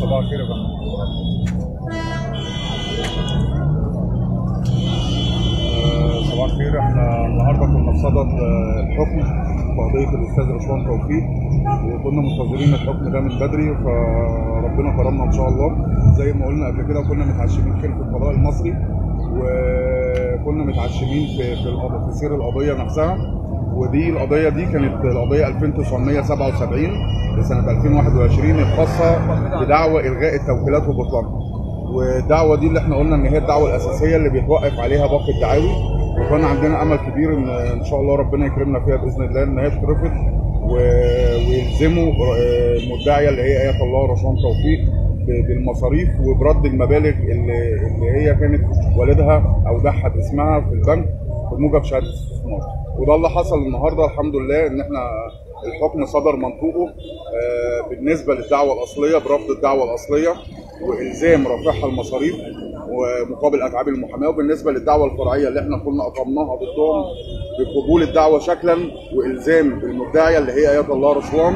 صباح الخير يا آه، صباح الخير. إحنا النهارده كنا بصدد آه، الحكم في قضيه الأستاذ رشوان توفيق وكنا منتظرين الحكم ده من بدري فربنا كرمنا إن شاء الله. زي ما قلنا قبل كده كنا متعشمين خير في القضاء المصري وكنا متعشمين في في سير القضية نفسها. ودي القضية دي كانت القضية 2977 لسنة 2021 الخاصة بدعوى إلغاء التوكيلات وبطلانها والدعوة دي اللي إحنا قلنا إن هي الدعوة الأساسية اللي بيتوقف عليها باقي الدعاوي. وكان عندنا أمل كبير إن إن شاء الله ربنا يكرمنا فيها بإذن الله إن هي تترفض ويلزموا المدعية اللي هي ايات الله رشوان توفيق بالمصاريف وبرد المبالغ اللي, اللي هي كانت والدها اودعها باسمها في البنك بموجب شهادة استثمار وده اللي حصل النهارده الحمد لله إن إحنا الحكم صدر منطوقه آه، بالنسبة للدعوة الأصلية برفض الدعوة الأصلية وإلزام رافعها المصاريف ومقابل اتعاب المحاماة وبالنسبة للدعوة الفرعية اللي إحنا كنا اقمناها ضدهم بقبول الدعوة شكلا وإلزام المدعية اللي هي ايات الله رشوان.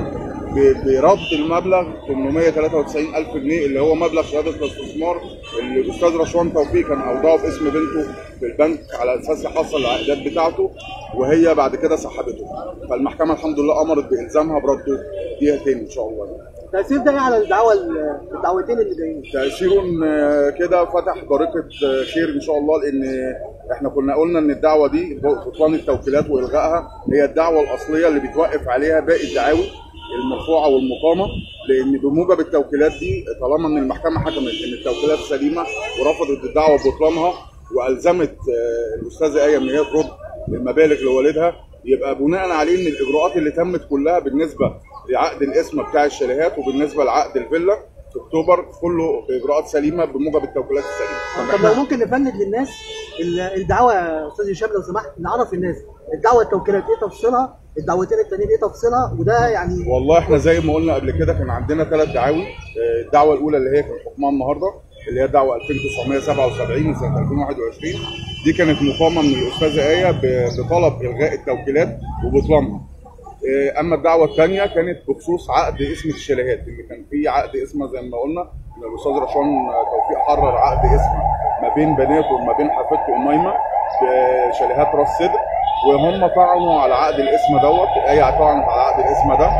برد المبلغ 893 ألف جنيه اللي هو مبلغ شهادة الاستثمار اللي الاستاذ رشوان توفيق كان أوضعه باسم بنته في البنك على أساس يحصل العائدات بتاعته وهي بعد كده سحبته. فالمحكمة الحمد لله أمرت بإلزامها برده فيها تاني إن شاء الله. تأثير ده إيه على الدعوة الدعوتين اللي جايين؟ تأثير آه، كده فتح طريقة آه، خير إن شاء الله لأن إحنا كنا قلنا إن الدعوة دي بطلان التوكيلات وإلغائها هي الدعوة الأصلية اللي بيتوقف عليها باقي الدعاوي. المرفوعة والمقامة لأن بموجب التوكيلات دي طالما إن المحكمة حكمت إن التوكيلات سليمة ورفضت الدعوة ببطلانها وألزمت آه، الأستاذة آية إن هي ترد المبالغ لوالدها يبقى بناء عليه إن الإجراءات اللي تمت كلها بالنسبة لعقد الاسم بتاع الشاليهات وبالنسبة لعقد الفيلا في أكتوبر كله باجراءات سليمة بموجب التوكيلات السليمة. طب لو ممكن نفند للناس ال- الدعوة يا أستاذ هشام لو سمحت نعرف الناس الدعوة التوكيلات إيه تفصيلها؟ الدعوتين التانيين إيه تفصيلها؟ وده يعني والله إحنا زي ما قلنا قبل كده كان عندنا ثلاث دعاوي آه، الدعوة الأولى اللي هي كان حكمها النهارده اللي هي دعوة 2977 لسنه 2021 دي كانت مقامة من الأستاذة آية بطلب إلغاء التوكيلات وبطلانها. آه، أما الدعوة الثانية كانت بخصوص عقد اسم الشاليهات اللي كان في عقد اسمه زي ما قلنا الأستاذ رشوان توفيق حرر عقد اسمه ما بين بناته وما بين حفيدته اميمه بشاليهات راس صدر وهم طعنوا على عقد الاسم دوت هي طعنت على عقد الاسم ده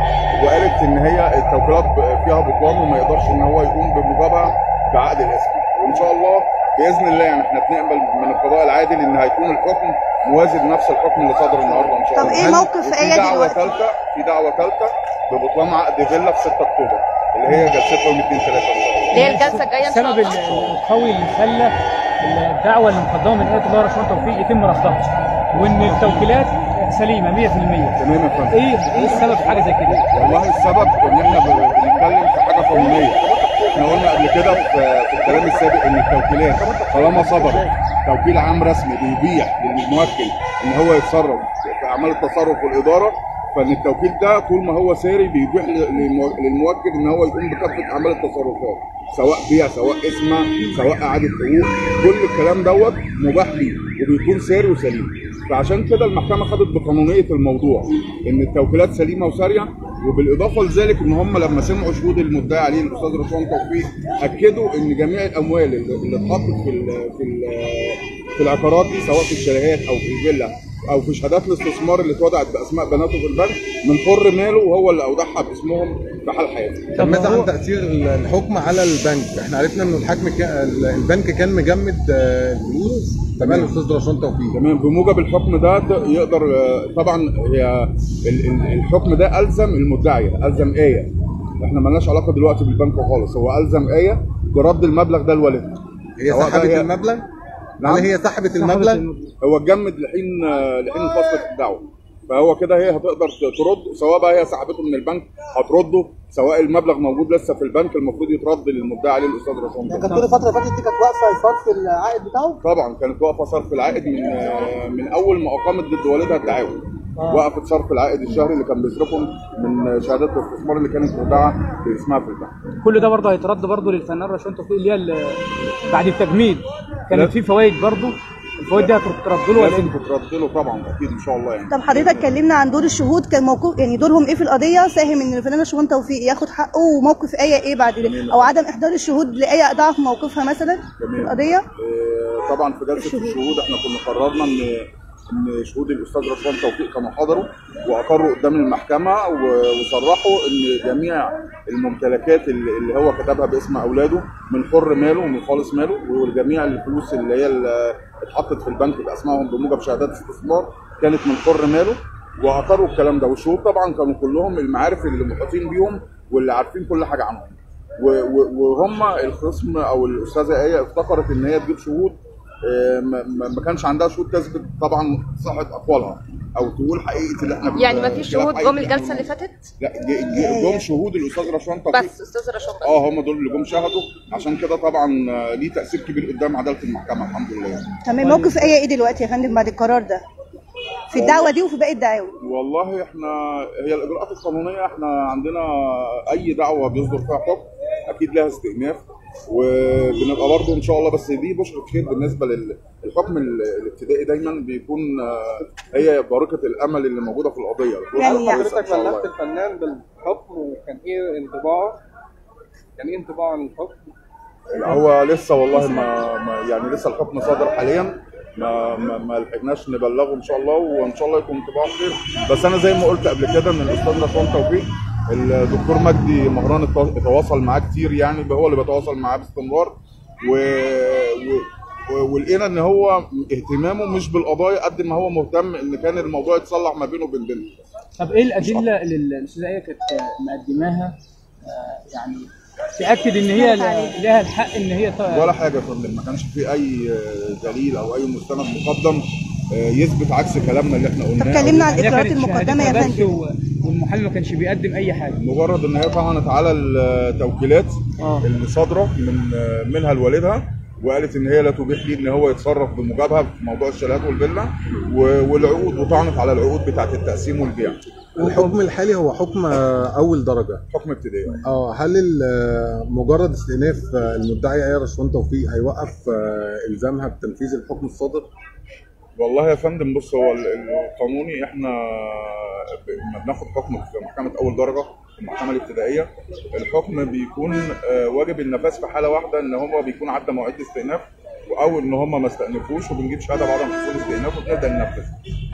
وقالت إن هي التوكيلات فيها بطلان وما يقدرش إن هو يقوم بموجبها بعقد الاسم. وإن شاء الله بإذن الله يعني إحنا بنقبل من القضاء العادل إن هيكون الحكم موازي لنفس الحكم اللي صدر النهارده إن شاء طب الله. إيه موقف وفي آية دعوة دلوقتي؟ ثالثة؟ في دعوة ثالثة ببطلان عقد فيلا في 6 أكتوبر. اللي هي جلستها يوم 2 3 ان شاء الله اللي هي الجلسة الجاية إن شاء السبب الله. القوي اللي خلى الدعوة المقدمه من آية الله رشوان توفيق يتم رفضها وإن التوكيلات سليمة 100% تمام يا فندم. إيه إيه السبب في حاجة زي كده؟ والله السبب إن إحنا بنتكلم في حاجة قانونيه إحنا قلنا قبل كده في, الكلام السابق إن التوكيلات طالما صدرت توكيل عام رسمي بيبيح للموكل إن هو يتصرف في أعمال التصرف والإدارة فإن التوكيل ده طول ما هو ساري للمو- للموكل إن هو يقوم بكافة أعمال التصرفات سواء بيع سواء اسمه سواء إعادة حقوق كل الكلام دوت مباح ليه وبيكون ساري وسليم. فعشان كده المحكمة خدت بقانونية الموضوع إن التوكيلات سليمة وسارية وبالإضافة لذلك إن هم لما سمعوا شهود المدعي عليه الأستاذ رشوان توفيق أكدوا إن جميع الأموال اللي اتحطت في ال في ال في العقارات دي سواء في الشاليهات أو في الفيلا أو في شهادات الاستثمار اللي اتوضعت بأسماء بناته في البنك من حر ماله وهو اللي اودعها باسمهم في حال حياته. طب ماذا عن تأثير الحكم على البنك؟ إحنا عرفنا انه الحكم كان البنك كان مجمد آه، الفلوس. تمام الاستاذ رشوان توفيق. تمام. بموجب الحكم ده يقدر آه، طبعا هي ال- ال- الحكم ده ألزم المدعية ألزم آية. إحنا مالناش علاقة دلوقتي بالبنك خالص. هو ألزم آية برد المبلغ ده لوالدها هي سحبت المبلغ؟ نعم. هل هي سحبت المبلغ؟ هو اتجمد لحين آه، لحين الفصل الدعوه فهو كده هي هتقدر ترد سواء بقى هي سحبته من البنك هترده سواء المبلغ موجود لسه في البنك المفروض يترد للمدعي عليه الأستاذ توفيق. كانت طول الفترة اللي فاتت دي كانت واقفة صرف العائد بتاعه؟ طبعا كانت واقفة صرف العائد من آه، من أول ما أقامت ضد والدها الدعاوى وقفت صرف العائد الشهري اللي كان بيصرفه من شهادات الاستثمار اللي كانت مودعه باسمها في البنك كل ده برضه هيترد برضه للفنان رشوان توفيق اللي هي بعد التجميد. كانت في فوائد برضه. الفوائد دي هترد له ولا لازم إيه؟ تترد له طبعا أكيد إن شاء الله يعني. طب حضرتك كلمنا عن دور الشهود. كان موقف يعني دورهم إيه في القضية؟ ساهم إن الفنان رشوان توفيق ياخد حقه. وموقف إيه إيه بعد كده أو عدم إحضار الشهود لأي ضعف موقفها مثلا في. القضية؟ آه، طبعا في جلسة الشهود. الشهود إحنا كنا قررنا إن إن شهود الأستاذ رشوان توفيق كانوا حضروا وأقروا قدام المحكمة وصرحوا إن جميع الممتلكات اللي هو كتبها باسم أولاده من حر ماله ومن خالص ماله وجميع الفلوس اللي هي اللي اتحطت في البنك بأسمائهم بموجب شهادات استثمار كانت من حر ماله وأقروا الكلام ده. والشهود طبعا كانوا كلهم المعارف اللي محيطين بيهم واللي عارفين كل حاجة عنهم. وهم الخصم أو الأستاذة آية افتكرت إن هي تجيب شهود ما- ما ما كانش عندها شهود تثبت طبعا صحه أقوالها. أو تقول حقيقه اللي إحنا يعني ما فيش شهود جم اللي الجلسة اللي فاتت؟ لا جم شهود الأستاذ رشوان توفيق بس أستاذ رشوان بس آه هم دول اللي جم شهدوا. عشان كده طبعا آه، ليه تأثير كبير قدام عدالة المحكمة الحمد لله. تمام موقف إيه إيه دلوقتي يا فندم بعد القرار ده؟ في الدعوة دي وفي باقي الدعاوي. والله إحنا هي الإجراءات القانونية إحنا عندنا أي دعوة بيصدر فيها حكم أكيد لها استئناف. وبنبقى برضه إن شاء الله بس دي بشرة خير بالنسبة للحكم ال- الابتدائي دايما بيكون آه، هي بارقه الأمل اللي موجودة في القضية. يعني حضرتك بلغت الفنان بالحكم وكان إيه انطباعه؟ كان إيه انطباعه عن الحكم؟ هو لسه والله ما, ما يعني لسه الحكم صادر حاليا. ما ما, ما لحقناش نبلغه إن شاء الله وإن شاء الله يكون انطباع خير. بس أنا زي ما قلت قبل كده إن الأستاذ رشوان توفيق. الدكتور مجدي مهران اتواصل معاه كتير يعني هو اللي بيتواصل معاه باستمرار. و... و... و- ولقينا إن هو اهتمامه مش بالقضايا قد ما هو مهتم إن كان الموضوع يتصلح ما بينه وبين بنته. طب إيه الأدلة اللي الأستاذة إيه كانت مقدماها؟ آه، يعني تأكد إن هي لها الحق إن هي ت- ولا حاجة يا فندم ما كانش في أي دليل أو أي مستند مقدم آه، يثبت عكس كلامنا اللي إحنا طب قلناه. كلمنا عن يعني كانت المقدمة يا فندم. و- والمحامي ما كانش بيقدم أي حاجة. مجرد إن هي طعنت على التوكيلات آه. اللي صادرة من منها لوالدها وقالت إن هي لا تبيح ليه إن هو يتصرف بموجبها في موضوع الشاليهات والفيلا و- والعقود وطعنت على العقود بتاعت التقسيم والبيع. الحكم الحالي هو حكم آه، أول درجة. حكم ابتدائي. آه هل آه، مجرد استئناف آه، المدعي إيه رشوان توفيق هيوقف آه، إلزامها بتنفيذ الحكم الصادر؟ والله يا فندم بص هو ال- القانوني إحنا لما بناخد حكم في محكمة أول درجة المحكمة الابتدائية. الحكم بيكون آه، واجب النفاذ في حالة واحدة إن هو بيكون عدى مواعيد الاستئناف أو إن هم ما استأنفوش وبنجيب شهادة بعد ما حصول الاستئناف وبنبدأ ننفذ.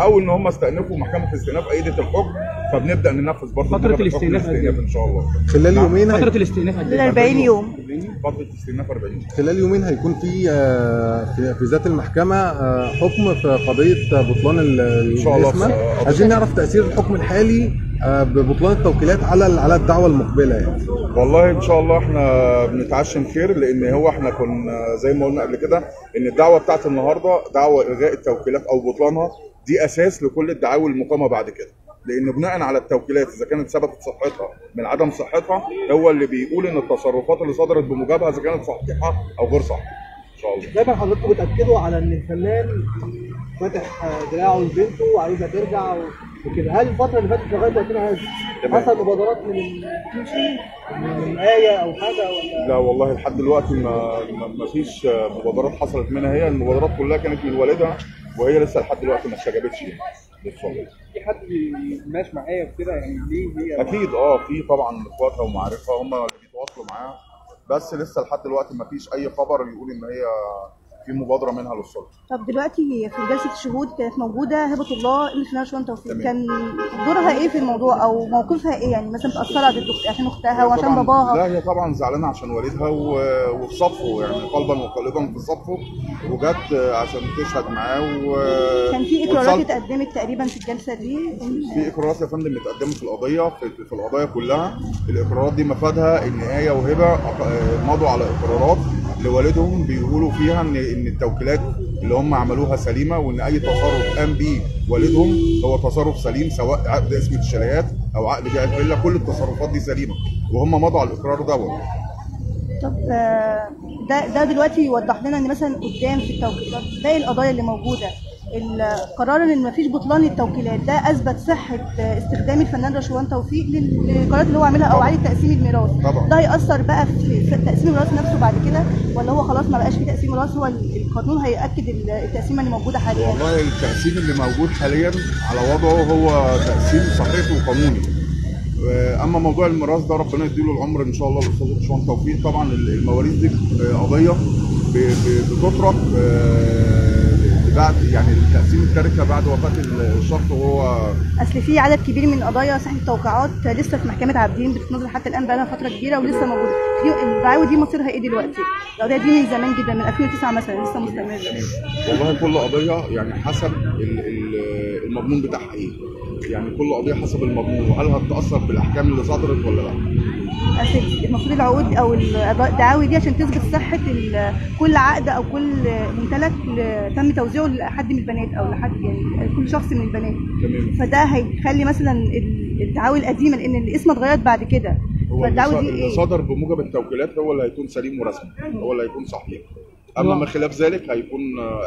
أو إن هم استأنفوا محكمة الاستئناف أيدت الحكم فبنبدأ ننفذ برضه الحكم الاستئناف إن شاء الله. خلال نعم. يومين. فترة الاستئناف قد إيه 40 يوم. فترة الاستئناف 40 يوم خلال يومين هيكون في آه، في في ذات المحكمة آه، حكم في قضية بطلان ال- شاء الله الاسمه في- عايزين نعرف تأثير الحكم الحالي آه، ببطلان التوكيلات على على الدعوة المقبلة يعني. والله إن شاء الله إحنا بنتعشم خير لأن هو إحنا كنا زي ما قلنا قبل كده إن الدعوة بتاعت النهارده دعوة الغاء التوكيلات أو بطلانها دي أساس لكل الدعاوي المقامة بعد كده. لأن بناء على التوكيلات إذا كانت ثبتت صحتها من عدم صحتها هو اللي بيقول إن التصرفات اللي صدرت بموجبها إذا كانت صحيحة أو غير صحيحة. إن شاء الله. دايما حضراتكم بتأكدوا على إن الفنان فاتح دراعه لبنته وعايزها ترجع وكده. هل الفترة اللي فاتت لغاية وقتنا هذا. حصل مبادرات من من آية أو حاجة ولا؟ لا والله لحد دلوقتي ما ما ما فيش مبادرات حصلت منها. هي المبادرات كلها كانت من والدها وهي لسه لحد دلوقتي ما استجابتش يعني. في حد ماشي معايا وكده؟ يعني ليه هي أكيد آه في طبعا اخواتها ومعارفها هم اللي بيتواصلوا معاها. بس لسه لحد دلوقتي ما فيش أي خبر يقول إن هي في مبادرة منها للسلطه طب دلوقتي في جلسة الشهود كانت موجودة هبة الله اللي فيها رشوان توفيق. كان دورها إيه في الموضوع؟ أو موقفها إيه؟ يعني مثلا أخت- عشان أختها وعشان باباها. لا هي طبعا زعلانة عشان والدها و- وفي صفه يعني قلبا وقالبا في صفه وجت عشان تشهد معاه و كان في إقرارات. اتقدمت تقريبا في الجلسة دي؟ في إقرارات يا فندم اتقدمت في القضية في, في القضايا كلها. الإقرارات دي مفادها ان إيه وهبة أق- مضوا على إقرارات. لوالدهم بيقولوا فيها ان إن التوكيلات اللي هم عملوها سليمة وإن أي تصرف قام بيه والدهم هو تصرف سليم سواء عقد اسم الشاليات أو عقد بيع الفيلا كل التصرفات دي سليمة. وهم مضوا على الإقرار دوت طب آه، ده ده دلوقتي يوضح لنا إن مثلا قدام في التوكيلات باقي القضايا اللي موجودة القرار إن مفيش بطلان للتوكيلات ده أثبت صحة استخدام الفنان رشوان توفيق لل- للقرارات اللي هو عاملها أو إعادة تقسيم الميراث. طبعا. ده هيأثر بقى في تقسيم الميراث نفسه بعد كده ولا هو خلاص ما بقاش في تقسيم ميراث هو ال- القانون هيأكد ال- التقسيمة اللي موجودة حاليا. والله التقسيم اللي موجود حاليا على وضعه هو تقسيم صحيح وقانوني. آه، أما موضوع الميراث ده ربنا يديله العمر إن شاء الله الاستاذ رشوان توفيق. طبعا المواريث دي قضية ب- ب- بتطرق آه، بعد يعني تقسيم التركة بعد وفاة الشخص وهو أصل في عدد كبير من قضايا صحه التوقيعات لسه في محكمة عابدين بتتنظر حتى الآن بقى لها فترة كبيرة ولسه موجودة. الدعاوى دي مصيرها إيه دلوقتي؟ القضية دي من زمان جدا من 2009 مثلا لسه مستمرة. والله كل قضية يعني حسب ال- ال- المضمون بتاعها إيه. يعني كل قضية حسب المضمون وهل هتتأثر بالأحكام اللي صدرت ولا لأ؟ أصل المفروض العقود أو الدعاوي دي عشان تثبت صحة كل عقد أو كل ممتلك تم توزيعه لحد من البنات أو لحد يعني كل شخص من البنات. تمام. فده هيخلي مثلا ال- الدعاوي القديمة لأن الاسم اتغيرت بعد كده. فالدعوه ص- دي اللي إيه؟ صدر بموجب التوكيلات هو اللي هيكون سليم ورسمي هو اللي هيكون صحيح. أما ما خلاف ذلك هيكون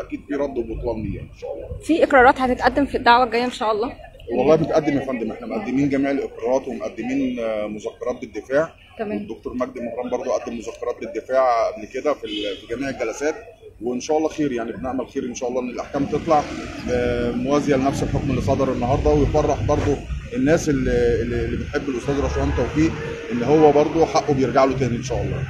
أكيد في رد وبطلان ليه إن شاء الله. في إقرارات هتتقدم في الدعوة الجاية إن شاء الله؟ والله بتقدم يا فندم إحنا مقدمين جميع الإقرارات ومقدمين آه، مذكرات بالدفاع. تمام. والدكتور مجدي مهران برضو قدم مذكرات بالدفاع قبل كده في جميع الجلسات. وإن شاء الله خير يعني بنعمل خير إن شاء الله إن الأحكام تطلع آه، موازية لنفس الحكم اللي صدر النهارده. ويفرح برضو الناس اللي اللي اللي بتحب الأستاذ رشوان توفيق ان هو برضو حقه بيرجع له تاني إن شاء الله.